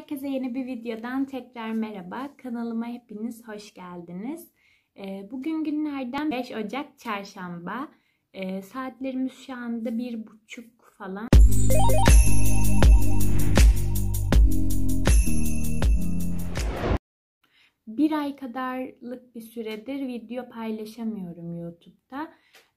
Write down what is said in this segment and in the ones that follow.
Herkese yeni bir videodan tekrar merhaba. Kanalıma hepiniz hoş geldiniz. Ee, bugün günlerden 5 Ocak Çarşamba. Ee, saatlerimiz şu anda bir buçuk falan. Bir ay kadarlık bir süredir video paylaşamıyorum YouTube'da.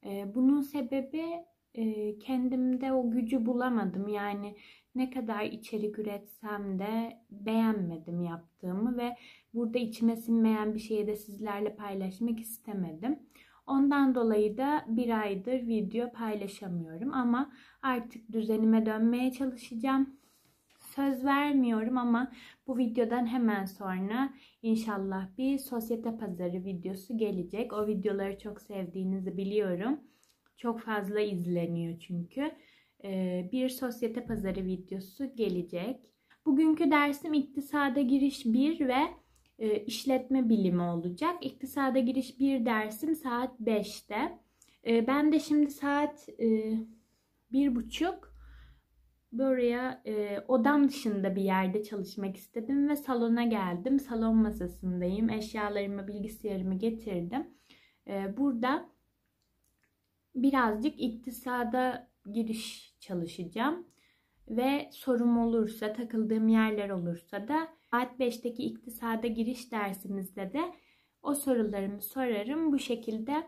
Ee, bunun sebebi e, kendimde o gücü bulamadım. Yani ne kadar içerik üretsem de beğenmedim yaptığımı ve burada içime sinmeyen bir şeyi de sizlerle paylaşmak istemedim. Ondan dolayı da bir aydır video paylaşamıyorum ama artık düzenime dönmeye çalışacağım. Söz vermiyorum ama bu videodan hemen sonra inşallah bir sosyete pazarı videosu gelecek. O videoları çok sevdiğinizi biliyorum. Çok fazla izleniyor çünkü. Ee, bir sosyete pazarı videosu gelecek. Bugünkü dersim iktisada giriş 1 ve e, işletme bilimi olacak. İktisada giriş 1 dersim saat 5'te. Ee, ben de şimdi saat e, bir buçuk buraya e, odam dışında bir yerde çalışmak istedim ve salona geldim. Salon masasındayım. Eşyalarımı, bilgisayarımı getirdim. burada birazcık iktisada giriş çalışacağım. Ve sorum olursa, takıldığım yerler olursa da saat 5'teki iktisada giriş dersimizde de o sorularımı sorarım. Bu şekilde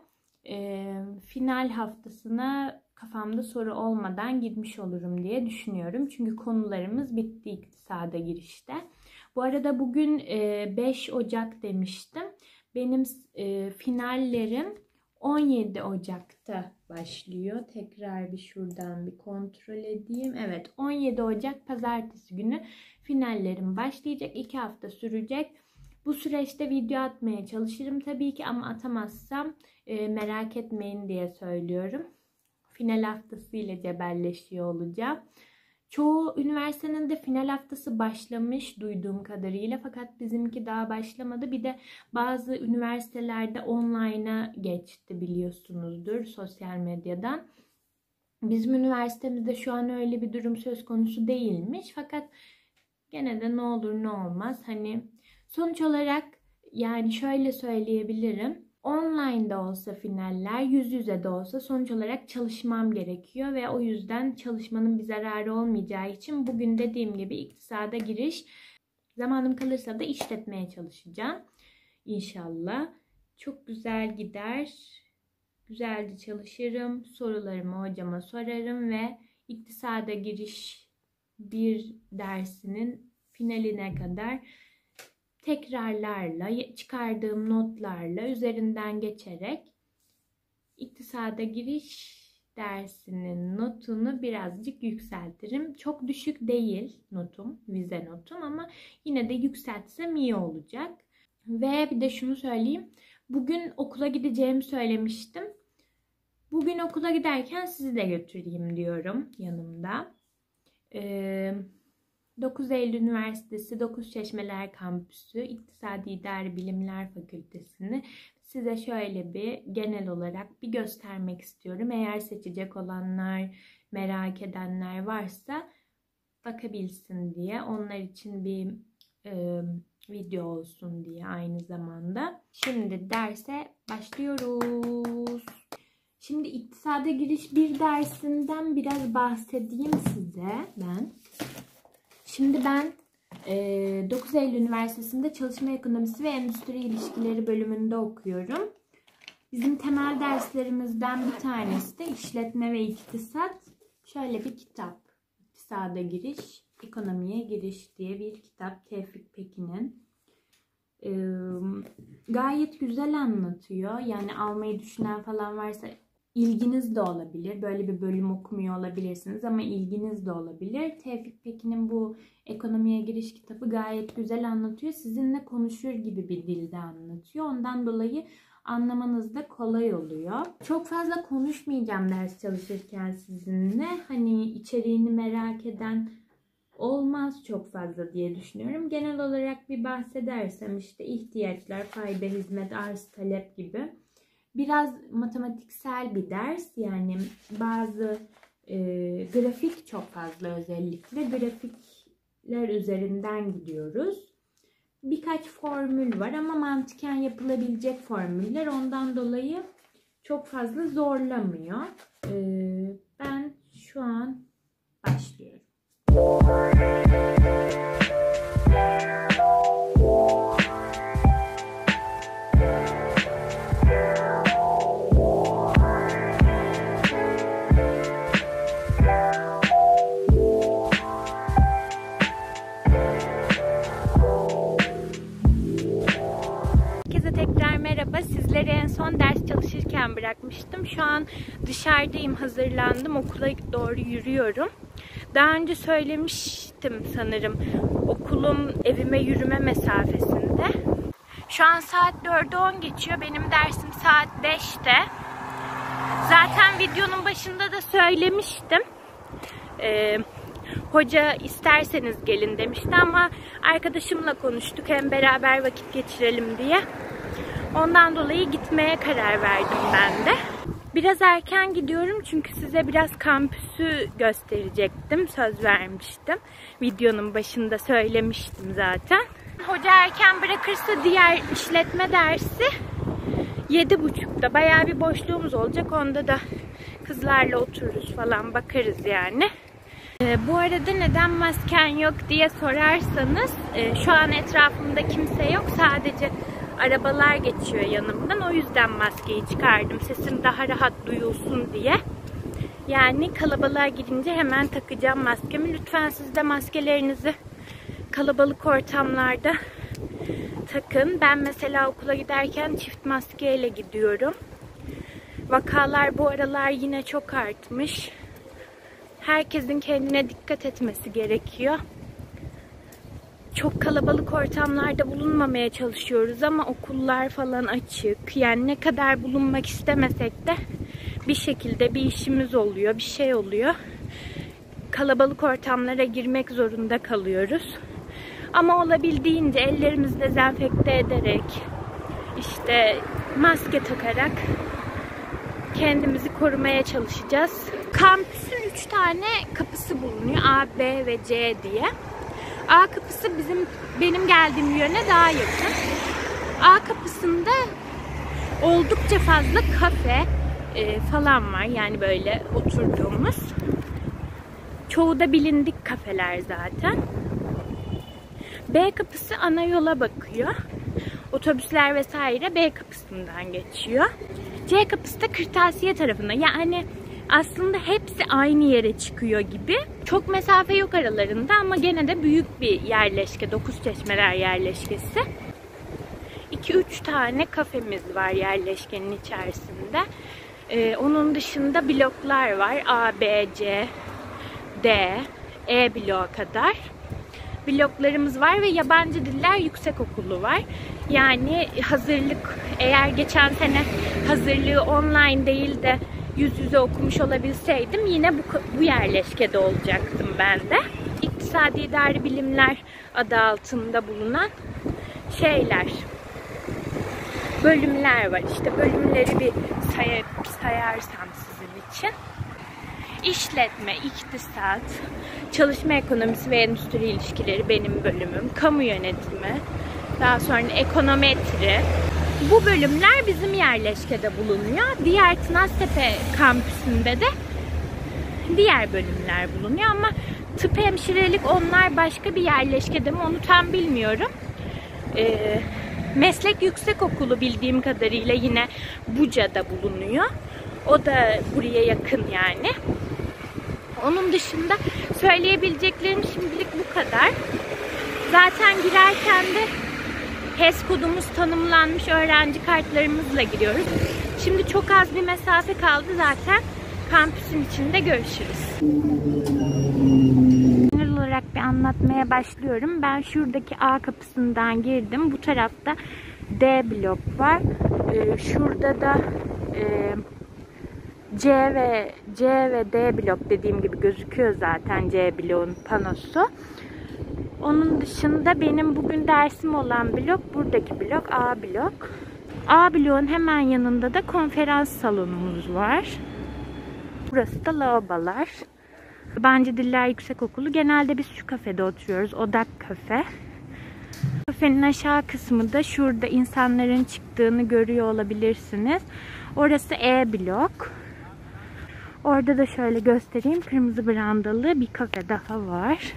e, final haftasına kafamda soru olmadan girmiş olurum diye düşünüyorum. Çünkü konularımız bitti iktisada girişte. Bu arada bugün e, 5 Ocak demiştim. Benim e, finallerim 17 Ocak'ta başlıyor. Tekrar bir şuradan bir kontrol edeyim. Evet 17 Ocak pazartesi günü finallerim başlayacak. 2 hafta sürecek. Bu süreçte video atmaya çalışırım tabii ki ama atamazsam e, merak etmeyin diye söylüyorum. Final haftası ile cebelleşiyor olacağım. Çoğu üniversitenin de final haftası başlamış duyduğum kadarıyla fakat bizimki daha başlamadı. Bir de bazı üniversitelerde online'a geçti biliyorsunuzdur sosyal medyadan. Bizim üniversitemizde şu an öyle bir durum söz konusu değilmiş fakat gene de ne olur ne olmaz hani sonuç olarak yani şöyle söyleyebilirim online de olsa finaller, yüz yüze de olsa sonuç olarak çalışmam gerekiyor ve o yüzden çalışmanın bir zararı olmayacağı için bugün dediğim gibi iktisada giriş zamanım kalırsa da işletmeye çalışacağım. İnşallah. Çok güzel gider. Güzelce çalışırım. Sorularımı hocama sorarım ve iktisada giriş bir dersinin finaline kadar tekrarlarla, çıkardığım notlarla üzerinden geçerek iktisada giriş dersinin notunu birazcık yükseltirim. Çok düşük değil notum, vize notum ama yine de yükseltsem iyi olacak. Ve bir de şunu söyleyeyim. Bugün okula gideceğimi söylemiştim. Bugün okula giderken sizi de götüreyim diyorum yanımda. Ee, 9 Eylül Üniversitesi 9 Çeşmeler Kampüsü İktisadi İdari Bilimler Fakültesini size şöyle bir genel olarak bir göstermek istiyorum. Eğer seçecek olanlar, merak edenler varsa bakabilsin diye. Onlar için bir e, video olsun diye aynı zamanda. Şimdi derse başlıyoruz. Şimdi iktisada giriş bir dersinden biraz bahsedeyim size ben. Şimdi ben e, 9 Eylül Üniversitesi'nde Çalışma Ekonomisi ve Endüstri İlişkileri bölümünde okuyorum. Bizim temel derslerimizden bir tanesi de işletme ve iktisat. Şöyle bir kitap. İktisada giriş, ekonomiye giriş diye bir kitap Tevfik Pekin'in. Ee, gayet güzel anlatıyor. Yani almayı düşünen falan varsa ilginiz de olabilir. Böyle bir bölüm okumuyor olabilirsiniz ama ilginiz de olabilir. Tevfik Pekin'in bu ekonomiye giriş kitabı gayet güzel anlatıyor. Sizinle konuşur gibi bir dilde anlatıyor. Ondan dolayı anlamanız da kolay oluyor. Çok fazla konuşmayacağım ders çalışırken sizinle. Hani içeriğini merak eden olmaz çok fazla diye düşünüyorum. Genel olarak bir bahsedersem işte ihtiyaçlar, fayda, hizmet, arz, talep gibi biraz matematiksel bir ders. Yani bazı e, grafik çok fazla özellikle. Grafik üzerinden gidiyoruz. Birkaç formül var ama mantıken yapılabilecek formüller ondan dolayı çok fazla zorlamıyor. Ee, ben şu an başlıyorum. Bırakmıştım. Şu an dışarıdayım, hazırlandım. Okula doğru yürüyorum. Daha önce söylemiştim sanırım. Okulum evime yürüme mesafesinde. Şu an saat 4'e 10 geçiyor. Benim dersim saat 5'te. Zaten videonun başında da söylemiştim. Ee, hoca isterseniz gelin demişti ama arkadaşımla konuştuk hem beraber vakit geçirelim diye. Ondan dolayı gitmeye karar verdim ben de. Biraz erken gidiyorum çünkü size biraz kampüsü gösterecektim. Söz vermiştim. Videonun başında söylemiştim zaten. Hoca erken bırakırsa diğer işletme dersi 7.30'da bayağı bir boşluğumuz olacak. Onda da kızlarla otururuz falan bakarız yani. Ee, bu arada neden masken yok diye sorarsanız e, şu an etrafımda kimse yok. Sadece arabalar geçiyor yanımdan. O yüzden maskeyi çıkardım. Sesim daha rahat duyulsun diye. Yani kalabalığa girince hemen takacağım maskemi. Lütfen siz de maskelerinizi kalabalık ortamlarda takın. Ben mesela okula giderken çift maskeyle gidiyorum. Vakalar bu aralar yine çok artmış. Herkesin kendine dikkat etmesi gerekiyor. Çok kalabalık ortamlarda bulunmamaya çalışıyoruz ama okullar falan açık. Yani ne kadar bulunmak istemesek de bir şekilde bir işimiz oluyor, bir şey oluyor. Kalabalık ortamlara girmek zorunda kalıyoruz. Ama olabildiğince ellerimizi dezenfekte ederek, işte maske takarak kendimizi korumaya çalışacağız. Kampüsün 3 tane kapısı bulunuyor. A, B ve C diye. A kapısı bizim benim geldiğim yöne daha yakın. A kapısında oldukça fazla kafe e, falan var. Yani böyle oturduğumuz. Çoğu da bilindik kafeler zaten. B kapısı ana yola bakıyor. Otobüsler vesaire B kapısından geçiyor. C kapısı da kırtasiye tarafına. Yani aslında hepsi aynı yere çıkıyor gibi. Çok mesafe yok aralarında ama gene de büyük bir yerleşke. Dokuz Çeşmeler yerleşkesi. 2-3 tane kafemiz var yerleşkenin içerisinde. Ee, onun dışında bloklar var. A, B, C, D, E bloğa kadar bloklarımız var ve yabancı diller yüksek okulu var. Yani hazırlık eğer geçen sene hazırlığı online değil de yüz yüze okumuş olabilseydim yine bu, bu yerleşkede olacaktım ben de. İktisadi İdari Bilimler adı altında bulunan şeyler, bölümler var. İşte bölümleri bir say sayarsam sizin için. İşletme, iktisat, çalışma ekonomisi ve endüstri ilişkileri benim bölümüm. Kamu yönetimi, daha sonra ekonometri. Bu bölümler bizim yerleşkede bulunuyor. Diğer Tınaztepe kampüsünde de diğer bölümler bulunuyor ama tıp hemşirelik onlar başka bir yerleşkede mi onu tam bilmiyorum. Ee, meslek yüksek okulu bildiğim kadarıyla yine Buca'da bulunuyor. O da buraya yakın yani. Onun dışında söyleyebileceklerim şimdilik bu kadar. Zaten girerken de HES kodumuz tanımlanmış öğrenci kartlarımızla giriyoruz. Şimdi çok az bir mesafe kaldı zaten. Kampüsün içinde görüşürüz. Genel olarak bir anlatmaya başlıyorum. Ben şuradaki A kapısından girdim. Bu tarafta D blok var. Ee, şurada da e, C ve C ve D blok dediğim gibi gözüküyor zaten C bloğun panosu. Onun dışında benim bugün dersim olan blok buradaki blok A blok. A bloğun hemen yanında da konferans salonumuz var. Burası da lavabolar. Bence Diller Yüksekokulu. Genelde biz şu kafede oturuyoruz. Odak Kafe. Kafenin aşağı kısmı da şurada insanların çıktığını görüyor olabilirsiniz. Orası E blok. Orada da şöyle göstereyim. Kırmızı brandalı bir kafe daha var.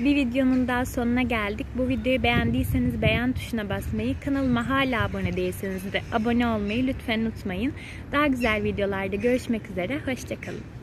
Bir videonun daha sonuna geldik. Bu videoyu beğendiyseniz beğen tuşuna basmayı, kanalıma hala abone değilseniz de abone olmayı lütfen unutmayın. Daha güzel videolarda görüşmek üzere. Hoşçakalın.